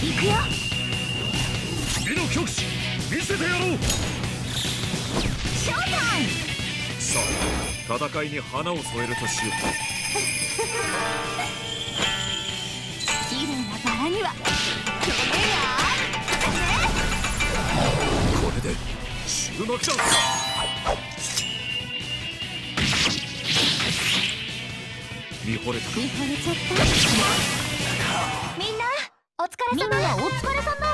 行くよ。美の極致見せてやろう。ショータイム。さあ戦いに花を添えるとしよう。綺麗なバラにはトゲがこれで終幕だ。見惚れたか？見惚れちゃった疲れ様。みんなお疲れ様。